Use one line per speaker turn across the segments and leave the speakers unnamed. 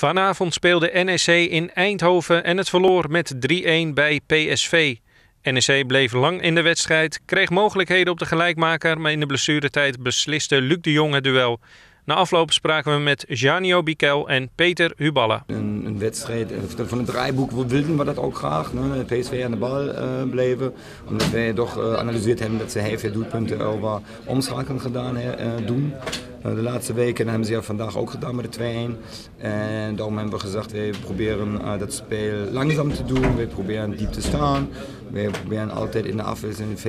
Vanavond speelde NEC in Eindhoven en het verloor met 3-1 bij PSV. NEC bleef lang in de wedstrijd, kreeg mogelijkheden op de gelijkmaker, maar in de blessuretijd besliste Luc de Jong het duel. Na afloop spraken we met Janio Bikel en Peter Huballa.
Een, een wedstrijd eh, van het draaiboek wilden we dat ook graag. Ne? PSV aan de bal uh, bleven. Omdat wij toch uh, analyseerd hebben dat ze heel veel doelpunten over omschakelen gedaan doen. De laatste weken hebben ze vandaag ook gedaan met de 2-1. En daarom hebben we gezegd, we proberen dat spel langzaam te doen. We proberen diep te staan. We proberen altijd in de afwisseling 5-4-1,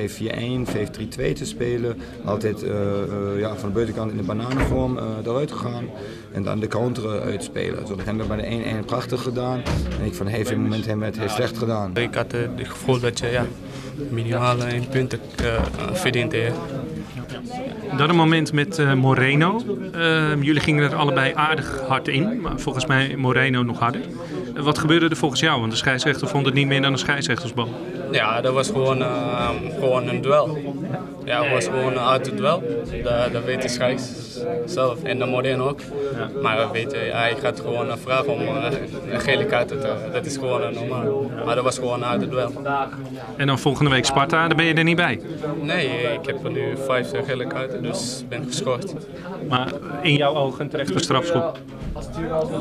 5-3-2 te spelen. Altijd ja, van de buitenkant in de bananenvorm eruit te gaan. En dan de counter uitspelen. Zo, dat hebben we bij de 1-1 prachtig gedaan. En ik van heel veel momenten hebben het heel slecht gedaan.
Ik had het gevoel dat je ja, minimaal een punten uh, verdient.
Dat een moment met uh, Moreno. Uh, jullie gingen er allebei aardig hard in, maar volgens mij Moreno nog harder. Wat gebeurde er volgens jou? Want de scheidsrechter vond het niet meer dan een scheidsrechtersbal.
Ja, dat was gewoon, uh, gewoon een duel. Ja, het was gewoon uit het duel. Dat, dat weet de scheids zelf en de Moreno ook. Ja. Maar we weten, hij gaat gewoon vragen om een gele kaart te Dat is gewoon normaal. Maar dat was gewoon uit het duel.
En dan volgende week Sparta, daar ben je er niet bij?
Nee, ik heb er nu vijf gele kaarten, dus ben geschorst.
Maar in jouw ogen terecht een strafschop?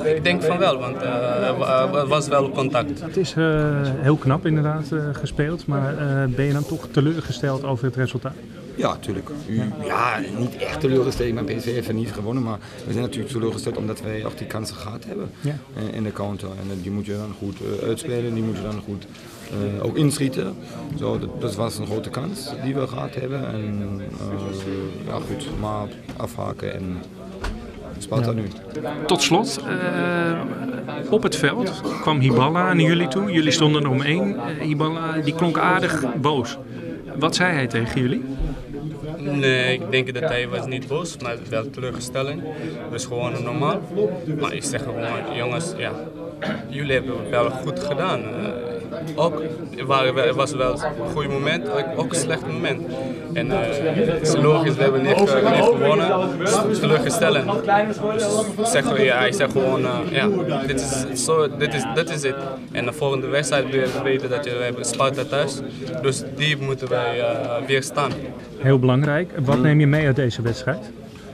Ik denk van wel, want uh, was wel contact.
Het is uh, heel knap inderdaad uh, gespeeld, maar ben je dan toch teleurgesteld over het resultaat?
Ja, natuurlijk. Ja, niet echt teleurgesteld. Mijn PSV heeft er niet gewonnen, maar we zijn natuurlijk teleurgesteld omdat wij ook die kansen gehad hebben ja. in de counter. En die moet je dan goed uitspelen, die moet je dan goed uh, ook inschieten. Zo, dat, dat, was een grote kans die we gehad hebben. En uh, ja, goed, maar afhaken en Sparta nu.
Tot slot, uh, op het veld kwam Hiballa naar jullie toe. Jullie stonden er omheen. Hiballa die klonk aardig boos. Wat zei hij tegen jullie?
Nee, ik denk dat hij was niet boos, maar wel teleurgestelling. Dat is gewoon normaal. Maar ik zeg gewoon, jongens, ja, jullie hebben het wel goed gedaan. Ook het was wel een goed moment, ook een slecht moment. En uh, het is logisch, we hebben niet, uh, niet Dus zeg, ja, hij zegt gewoon, uh, ja, dit is, zo, dit, is, dit is het. En de volgende wedstrijd willen we weten dat je, we hebben Sparta thuis. Dus die moeten wij weerstaan.
Heel belangrijk. Wat neem je mee uit deze wedstrijd?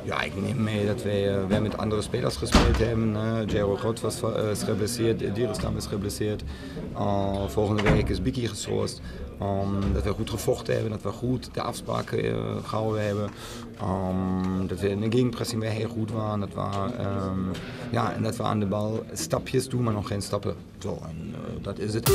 Ja, ik neem mee dat uh, wij met andere spelers gespeeld hebben. Jero Groot was uh, geblesseerd, Dierenstam is geblesseerd. Uh, volgende week is Biki geschorst. Um, dat we goed gevochten hebben, dat we goed de afspraken gehouden hebben. Um, dat we in de gegenpressing weer heel goed waren. Dat we, um, ja, en dat we aan de bal stapjes doen, maar nog geen stappen. Zo, dat is het.